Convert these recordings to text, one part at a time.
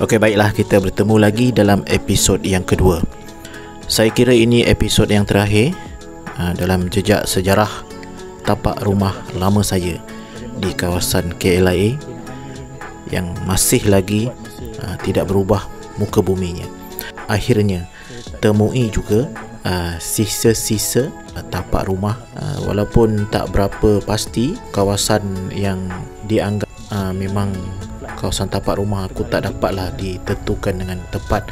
Okey baiklah kita bertemu lagi dalam episod yang kedua. Saya kira ini episod yang terakhir uh, dalam jejak sejarah tapak rumah lama saya di kawasan KLIA yang masih lagi uh, tidak berubah muka buminya. Akhirnya temui juga uh, sisa-sisa tapak rumah walaupun tak berapa pasti kawasan yang dianggap memang kawasan tapak rumah aku tak dapatlah ditentukan dengan tepat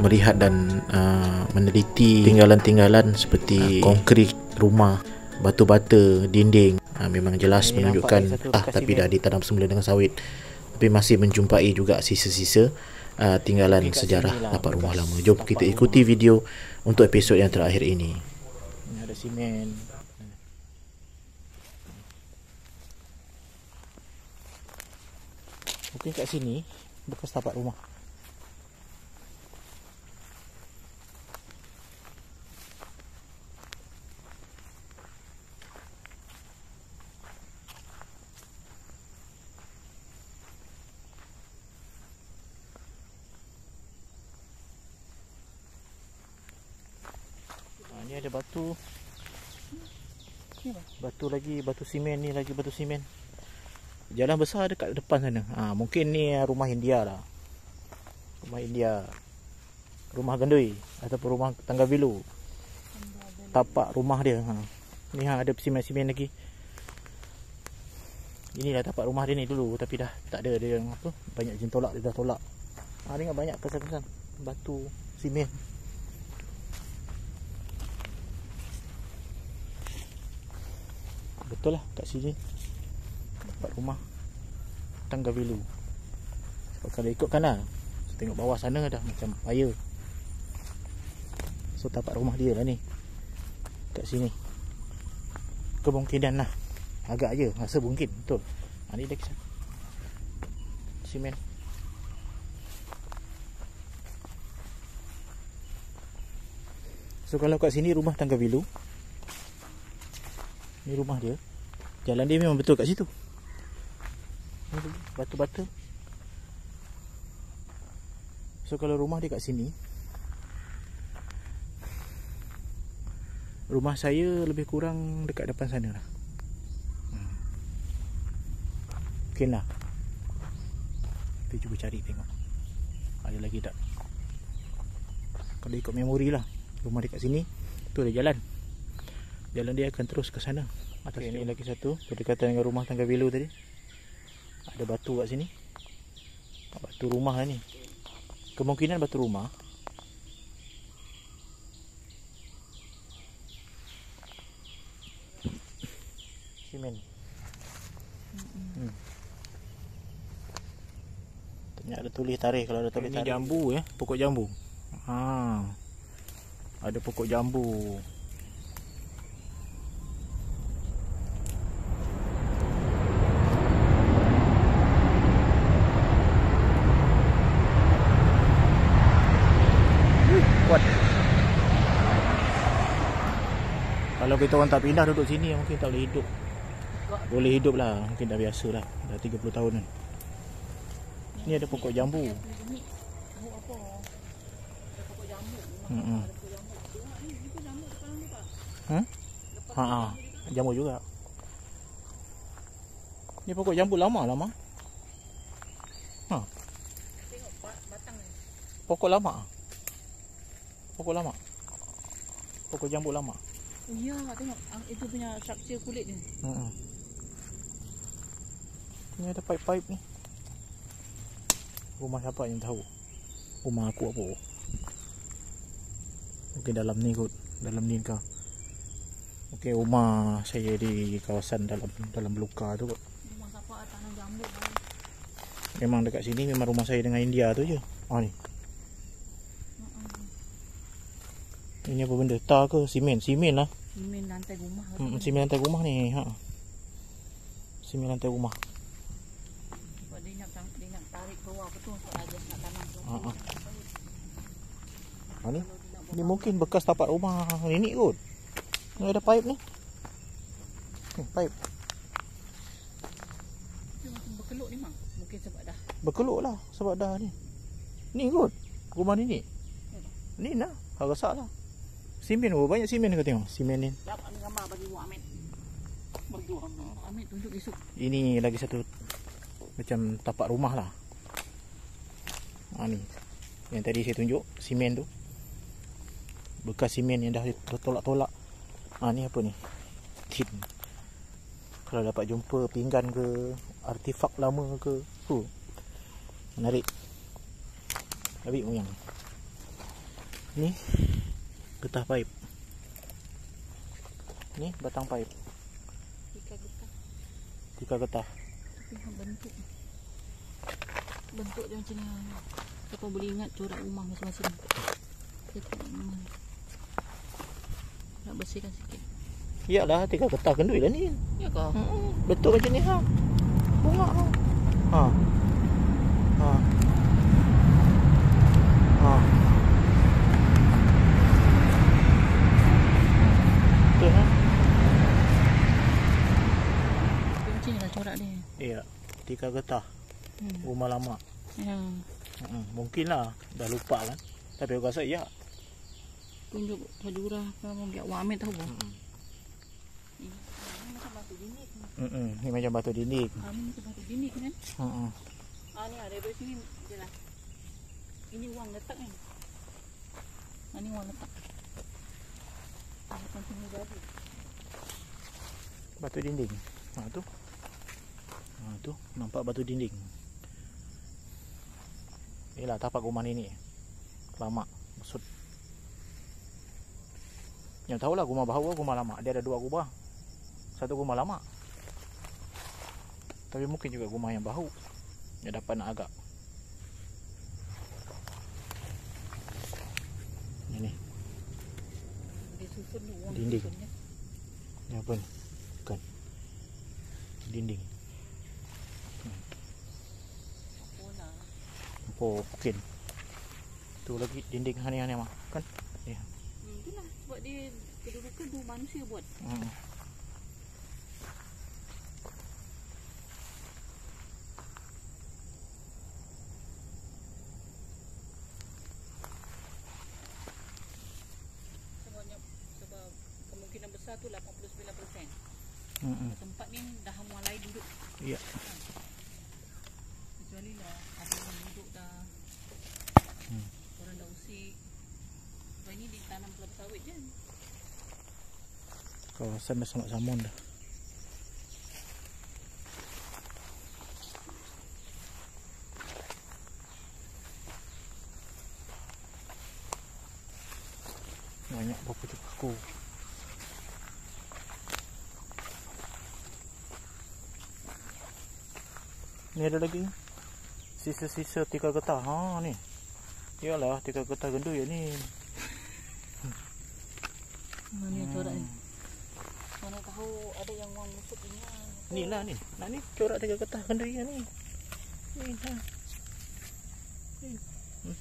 melihat dan uh, meneliti tinggalan-tinggalan seperti uh, konkrit rumah batu-bata dinding. Uh, memang jelas Ini menunjukkan ah tapi dah ditanam semula dengan sawit. Tapi masih menjumpai juga sisa-sisa uh, tinggalan sejarah tapak rumah lama. jom kita ikuti video untuk episod yang terakhir ini ada simen Mungkin kat sini bekas tapak rumah. Ni ada batu. Batu lagi batu simen ni lagi batu simen Jalan besar dekat depan sana. Ha, mungkin ni rumah India lah. Rumah India. Rumah Gendui ataupun rumah Tangga Bilu. Tapak rumah dia. Ha. Ni ha, ada simen-simen lagi. Inilah tapak rumah dia ni dulu tapi dah tak ada dia yang apa banyak jin tolak dia dah tolak. Ha ni banyak kesan-kesan batu simen. Betul lah kat sini tempat rumah. Tangga vilu sebab kalau ikut kanan tengok bawah sana dah macam fire so tapak rumah dia lah ni. Kat sini. Kemungkinan lah. Agak je rasa mungkin betul. Ha, ni dah kisah. Simen. So kalau kat sini rumah tangga vilu ni rumah dia. Jalan dia memang betul kat situ batu-batu. So kalau rumah dia kat sini rumah saya lebih kurang dekat depan sana lah. Hmm. mungkin lah. Kita cuba cari tengok. Ada lagi tak? Kalau ikut memori lah rumah dia kat sini tu ada jalan. Jalan dia akan terus ke sana. Atas okay, ini lagi satu berdekatan dengan rumah tangga bilu tadi ada batu kat sini batu rumah lah ni kemungkinan batu rumah simen hmm. Tanya ada tulis tarikh kalau ada tulis tarikh. Ini jambu ya, pokok jambu. Ha. Ada pokok jambu. Kalau kita orang tak pindah duduk sini mungkin tak boleh hidup. Boleh hidup lah, mungkin dah biasa lah. Dah 30 tahun kan. Ni ada pokok jambu. Hmm. Ha? Ha, ha. Jambu juga. Ni pokok jambu lama lama. Ha. Pokok lama. Pokok lama. Pokok jambu lama. Ya, tengok ah, itu punya structure kulit ni. Hmm. Ni ada pipe-pipe ni. Rumah siapa yang tahu? Rumah aku apa? Mungkin dalam ni kot. Dalam ni kau. Okey, rumah saya di kawasan dalam dalam beluka tu kot. Rumah siapa tanah jambu. Memang dekat sini memang rumah saya dengan India tu je. Ah ni. Ini apa benda? Tar ke? Simen? Simen lah. Simen lantai rumah. Hmm, simen lantai rumah ni. Ha. Simen lantai rumah. Sebab dia nak, dia nak tarik keluar betul sebab ada nak tanam tu. Ha, ha. ha ni? Ni mungkin bekas tapak rumah nenek kot. Ni ada pipe ni. Ni pipe. Berkeluk ni mak. Mungkin sebab dah. Berkeluk lah sebab dah ni. Ni kot. Rumah ni ni. Ni lah. Hal rasak lah. Simen berapa banyak simen kau tengok. Simen ni. Jap ambil gambar bagi Wak Ahmed. Bagi Wak Ahmed. Ahmed tunjuk esok. Ini lagi satu macam tapak rumah lah. Ha ni. Yang tadi saya tunjuk simen tu. Bekas simen yang dah tertolak-tolak. Ha ni apa ni? Tin. Kalau dapat jumpa pinggan ke artifak lama ke. Tu. Menarik. Ambil moyang. Ni getah paip. Ni batang paip. Tika getah. Tiga getah. Tapi bentuk. Bentuk dia macam ni. Siapa boleh ingat corak rumah masing-masing. Saya ni. Nak bersihkan sikit. Iyalah tiga getah gendui lah ni. Ya kau? Hmm, betul macam ni ha. Bunga. Ha. Ha. Ha. Betul ha? Dia macam ni lah corak dia. Iya. Tiga getah Hmm. rumah lama. Ya. Hmm, mungkin lah dah lupa kan. Tapi aku rasa ya. Tunjuk Fajura kalau biar Wak Ahmed tahu pun. Hmm. Ini ini macam batu binik. Hmm. Ni macam batu dinding. Ah, ni macam batu binik kan? Hmm. Ah ni ada dari sini je lah. Ini uang letak kan? Ah ni uang letak. Ah. Batu dinding. Ha tu. Ha tu nampak batu dinding. Inilah tapak rumah ni. Lama. Maksud Yang tahulah rumah bahawa rumah lama. Dia ada dua rumah. Satu rumah lama. Tapi mungkin juga rumah yang bahu. Yang dapat nak agak. Ini Dinding. Ni apa ni? Bukan. Dinding. Oh, mungkin. Tu lagi dinding hani-hani mah. Kan? Ya. Hmm, itulah sebab dia kedudukan tu manusia buat. Hmm. Sebabnya sebab kemungkinan besar tu 89%. Hmm. Tempat ni dah hamba lain duduk. Ya. Kecuali lah ada orang duduk dah. Hmm. Orang dah usik. Sebab ini ditanam kelapa sawit je. Kawasan dah sangat samun dah. Banyak pokok aku. Ni ada lagi. Sisa-sisa tiga getah. Ha ni. Iyalah tiga getah gendu ya ni. Mana Hmm. corak ni? Mana tahu ada yang orang masuk ini. Ni lah ni. Nak ni corak tiga getah gendu ya ni. Ni ha. Ni. Hmm.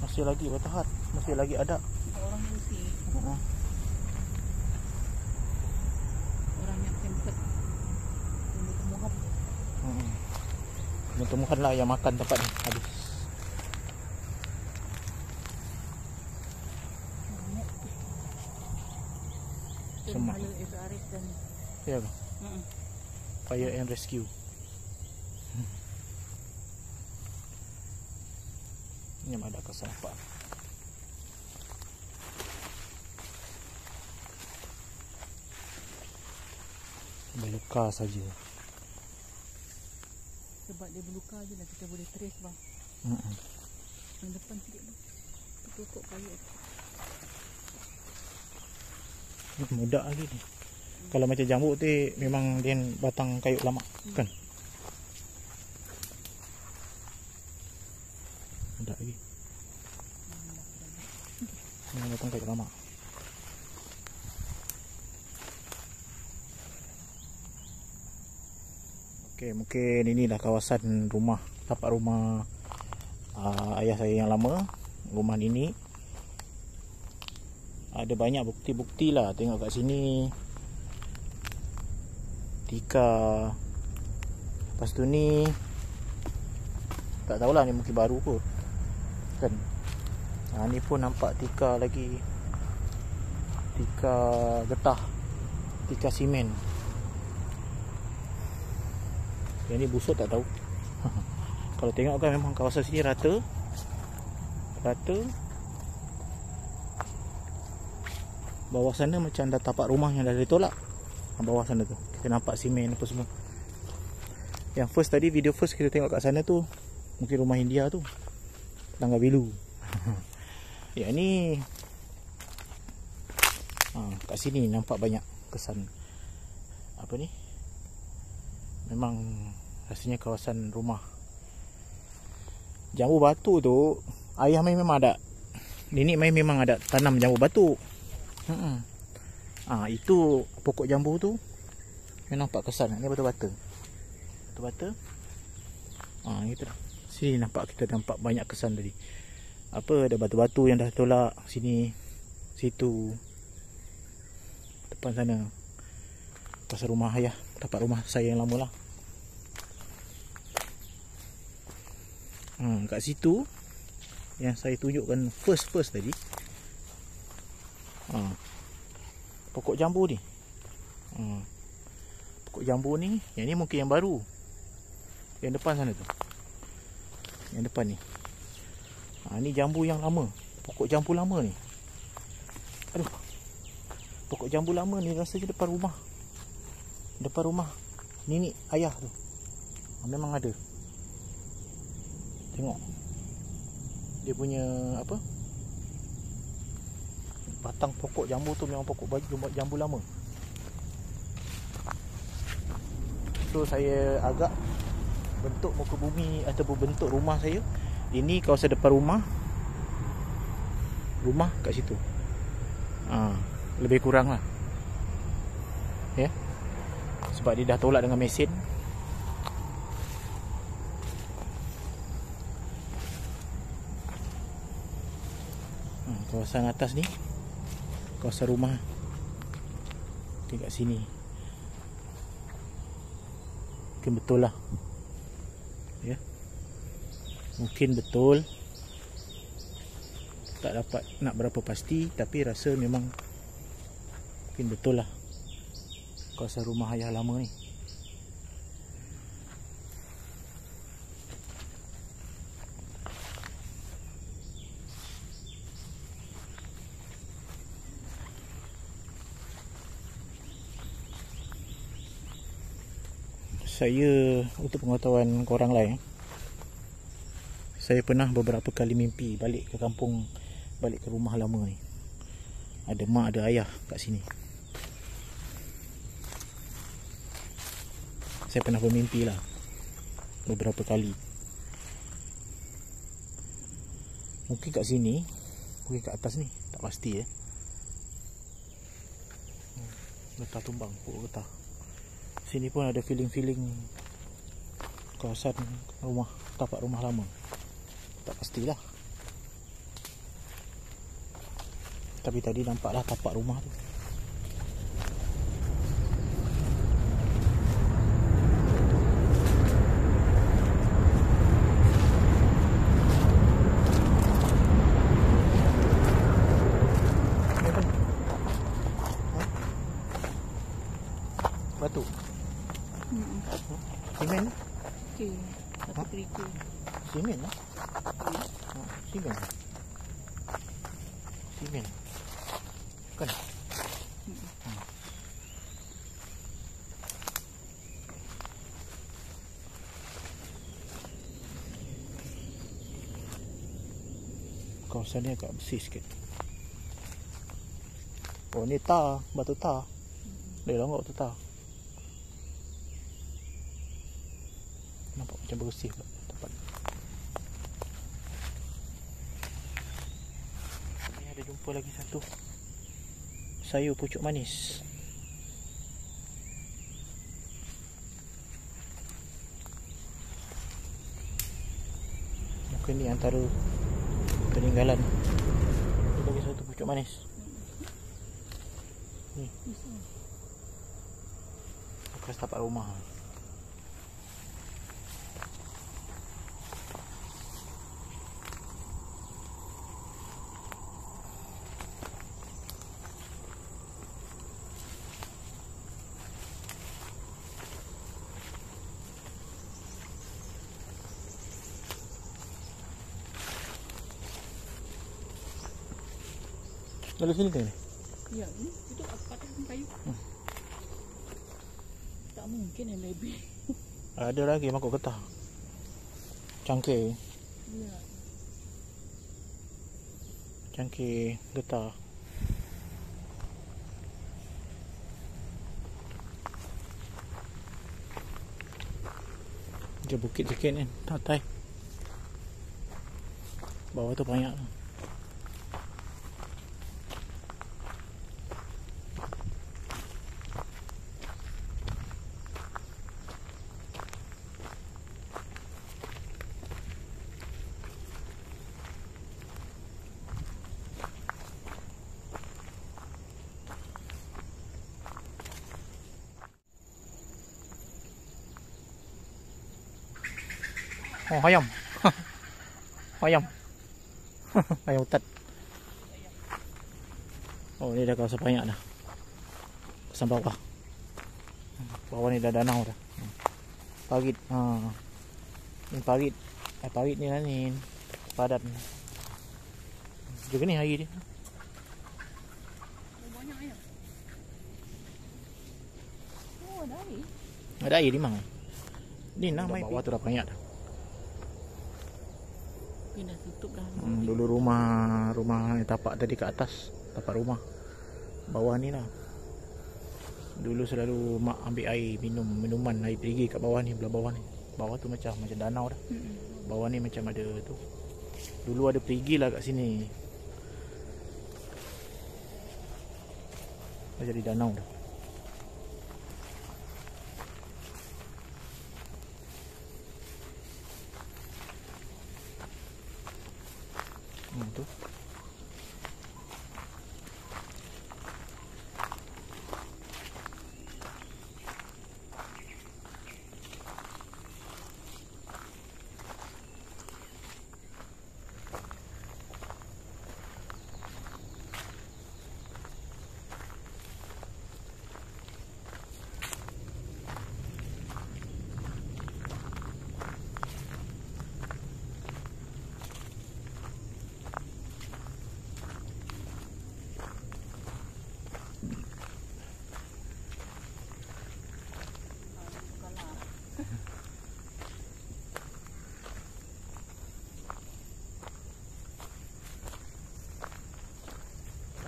Masih lagi bertahan. Masih lagi ada. Orang usik. Ha. Orang yang tempat. Tumbuh-tumbuhan. Hmm. Tumbuhan lah yang makan tempat ni habis. Dan Ya ke? Mm-mm. Fire and rescue. Ini ada kesampah. Berluka saja. sebab dia berluka je lah kita boleh trace bang. Mm-mm. Yang depan sikit bang. Pokok kayu. Muda lagi ni. Kalau macam jambu tu memang dia batang kayu lama kan? Muda lagi. Memang batang kayu lama. Okey, mungkin inilah kawasan rumah tapak rumah uh, ayah saya yang lama. Rumah ini ada banyak bukti-bukti lah tengok kat sini tika Lepas tu ni tak tahulah ni mungkin baru kot. Kan. Ha, ni pun nampak tikar lagi. Tikar getah. Tikar simen. Yang ni busuk tak tahu. Kalau tengok kan memang kawasan sini rata. Rata. Bawah sana macam dah tapak rumah yang dah ditolak. Bawah sana tu. Kita nampak simen apa semua. Yang first tadi video first kita tengok kat sana tu Mungkin rumah India tu. Tangga bilu Yang ni ha, Kat sini nampak banyak kesan. Apa ni? Memang Rasanya kawasan rumah. Jambu batu tu Ayah main memang ada. Nenek main memang ada tanam jambu batu. Hmm. ha, Itu pokok jambu tu Yang nampak kesan Ini batu-batu Batu-batu Ha, itu dah Sini nampak kita nampak banyak kesan tadi. Apa ada batu-batu yang dah tolak sini, situ. Depan sana. Pasal rumah ayah, tapak rumah saya yang lama lah. Hmm, kat situ yang saya tunjukkan first first tadi. Ha. Pokok jambu ni. Ha. Pokok jambu ni, yang ni mungkin yang baru. Yang depan sana tu. Yang depan ni. Ha, Ni jambu yang lama. Pokok jambu lama ni. Aduh. Pokok jambu lama ni rasanya depan rumah. Depan rumah Nini ayah tu. Ha, Memang ada. Tengok. Dia punya Apa? Batang pokok jambu tu Memang pokok jambu lama So saya agak bentuk muka bumi ataupun bentuk rumah saya. Ini kawasan depan rumah. Rumah kat situ. Ha, lebih kurang lah ya. Sebab dia dah tolak dengan mesin. Ha, kawasan atas ni. Kawasan rumah. Kat sini mungkin betul lah. Ya. Mungkin betul. Tak dapat nak berapa pasti tapi rasa memang mungkin betul lah. Kawasan rumah ayah lama ni saya untuk pengetahuan korang lain saya pernah beberapa kali mimpi balik ke kampung balik ke rumah lama ni. Ada mak ada ayah kat sini. Saya pernah bermimpi lah beberapa kali. Mungkin kat sini mungkin kat atas ni tak pasti eh. Hmm, getah tumbang pokok getah Sini pun ada feeling-feeling kawasan rumah, tapak rumah lama. Tak pastilah. Tapi tadi nampaklah tapak rumah tu. Batu. Hmm. Simen? Okey. Satu kereta. Simen lah. Ha, simen. Simen. Kan? Hmm. Kawasan ni agak bersih sikit. Oh ni tar, batu tar. Dia longgok tu tar. Nampak macam bersih pula tempat. Ni ada jumpa lagi satu sayur pucuk manis. Mungkin ni antara peninggalan. Ni lagi satu pucuk manis. Ni. Bekas tapak rumah. Lalu sini kan? Ya, ni itu patah kayu. Tak mungkin yang lebih. Ada lagi mangkuk getah. Cangkir. Ya. Cangkir getah. Dia bukit sikit ni, atas. Bawah tu banyak. Oh, ayam. ayam. ayam hutan. Oh, ni dah kawasan banyak dah. Kawasan bawah. Bawah ni dah danau dah. Parit. Ha. Ni parit. Eh, parit ni lah ni. Padat. Juga ni hari dia. Banyak ayam. Oh, ada air. Ada air di mana? Ni nak main bawah tu dah banyak dah. Dah tutup dah. Hmm, dulu rumah rumah tapak tadi ke atas, tapak rumah. Bawah ni lah. Dulu selalu mak ambil air minum minuman air perigi kat bawah ni, belah bawah ni. Bawah tu macam macam danau dah. Mm-mm. Bawah ni macam ada tu. Dulu ada perigi lah kat sini. Dah jadi danau dah. Hmm, tu. Kalah.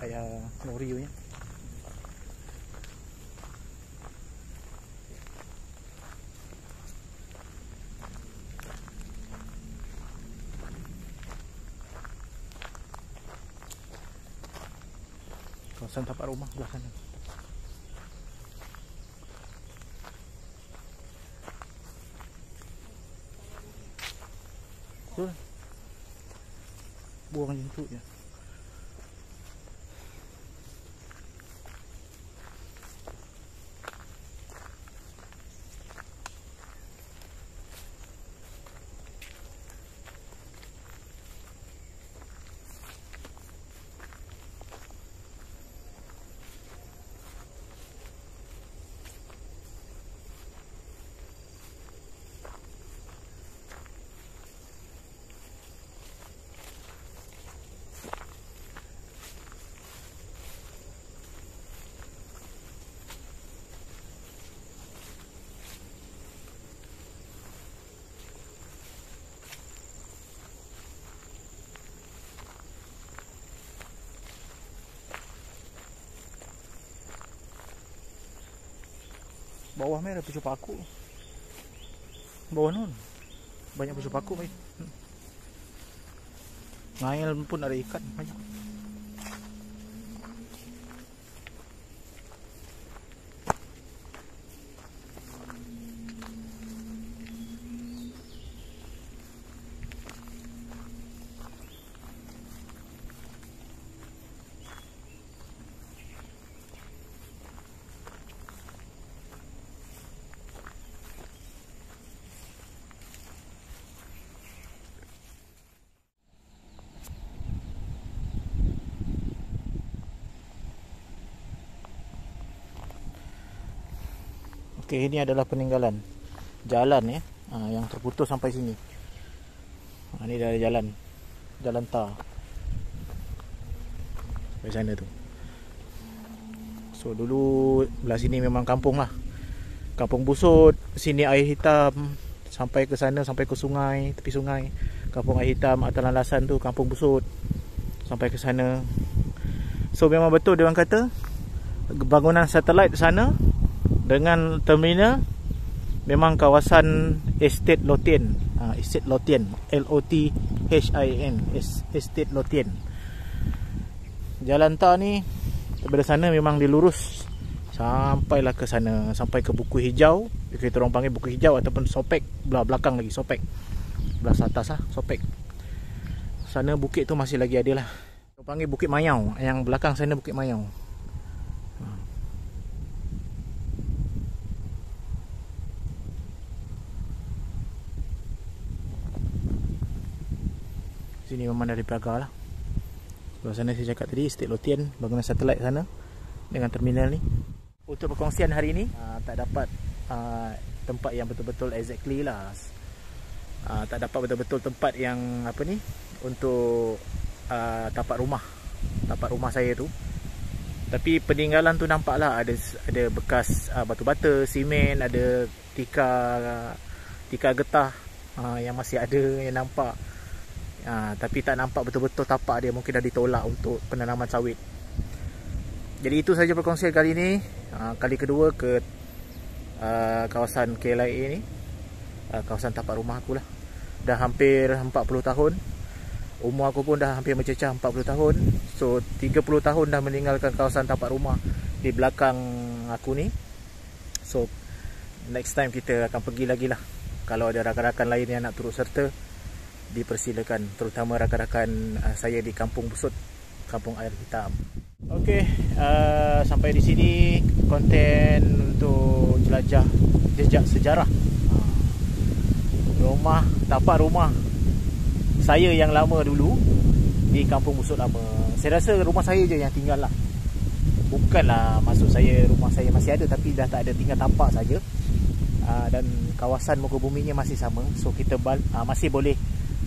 Lori punya. Kawasan tapak rumah belah sana. Betul. Buang macam tu je. Bawah ni ada pucuk paku. Bawah nun. Banyak pucuk paku mai. Ngail pun ada ikan banyak. Okey, ini adalah peninggalan. Jalan ya, ha, yang terputus sampai sini. Ha, ini dah jalan, jalan tar. Di sana tu. So dulu belah sini memang kampung lah. Kampung busut Sini air hitam. Sampai ke sana Sampai ke sungai Tepi sungai. Kampung air hitam Atas landasan tu Kampung busut. Sampai ke sana. So memang betul dia orang kata Bangunan satelit sana Dengan terminal Memang kawasan Estate Lotien uh, Estate Lotien L-O-T-H-I-N Estate Lotien Jalan tar ni Daripada sana memang dilurus Sampailah ke sana Sampai ke buku hijau. Kita orang panggil buku hijau Ataupun sopek. Belah belakang lagi sopek. Belah atas lah sopek. Sana bukit tu masih lagi ada lah. Panggil bukit mayau Yang belakang sana bukit mayau Sini memang dari Praga lah. Sebelah sana saya cakap tadi State Lothian Bangunan satelit sana Dengan terminal ni. Untuk perkongsian hari ni uh, Tak dapat uh, Tempat yang betul-betul exactly lah. Uh, Tak dapat betul-betul tempat yang Apa ni Untuk uh, Tapak rumah. Tapak rumah saya tu. Tapi peninggalan tu nampak lah. Ada ada bekas uh, batu bata Simen Ada tika Tika getah uh, Yang masih ada Yang nampak ha, Tapi tak nampak betul-betul tapak dia Mungkin dah ditolak untuk penanaman sawit. Jadi itu saja perkongsian kali ini. Ha, Kali kedua ke uh, Kawasan KLIA ni. Uh, Kawasan tapak rumah aku lah. Dah hampir 40 tahun. Umur aku pun dah hampir mencecah 40 tahun. So 30 tahun dah meninggalkan kawasan tapak rumah Di belakang aku ni. So Next time kita akan pergi lagi lah. Kalau ada rakan-rakan lain yang nak turut serta dipersilakan terutama rakan-rakan uh, saya di Kampung Busut Kampung Air Hitam. Okey, uh, sampai di sini konten untuk jelajah jejak sejarah. Rumah, tapak rumah. Saya yang lama dulu di Kampung Busut lama. Saya rasa rumah saya je yang tinggal lah. Bukanlah maksud saya rumah saya masih ada tapi dah tak ada tinggal tapak saja. Uh, dan kawasan muka buminya masih sama. So kita uh, masih boleh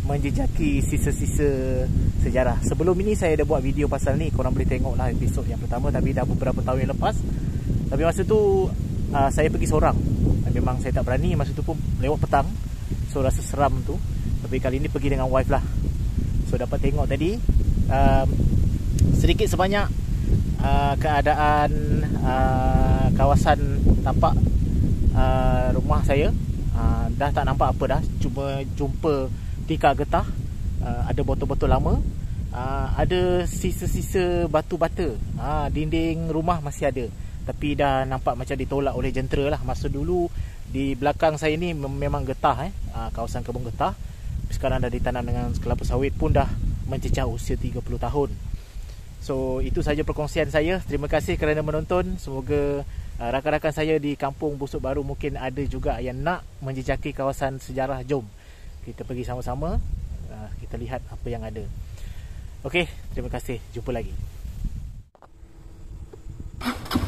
menjejaki sisa-sisa sejarah. Sebelum ini saya dah buat video pasal ni, korang boleh tengok lah episod yang pertama tapi dah beberapa tahun yang lepas. Tapi masa tu uh, saya pergi seorang. Memang saya tak berani masa tu pun lewat petang. So rasa seram tu. Tapi kali ni pergi dengan wife lah. So dapat tengok tadi uh, sedikit sebanyak uh, keadaan uh, kawasan tapak uh, rumah saya. Uh, dah tak nampak apa dah. Cuma jumpa tika getah. Uh, ada botol-botol lama. Uh, ada sisa-sisa batu bata. Uh, dinding rumah masih ada. Tapi dah nampak macam ditolak oleh jentera lah. Masa dulu di belakang saya ni memang getah eh. Uh, kawasan kebun getah. Sekarang dah ditanam dengan kelapa sawit pun dah mencecah usia 30 tahun. So itu saja perkongsian saya. Terima kasih kerana menonton. Semoga uh, rakan-rakan saya di kampung Busuk Baru mungkin ada juga yang nak menjejaki kawasan sejarah jom kita pergi sama-sama uh, kita lihat apa yang ada okey terima kasih jumpa lagi Thank you.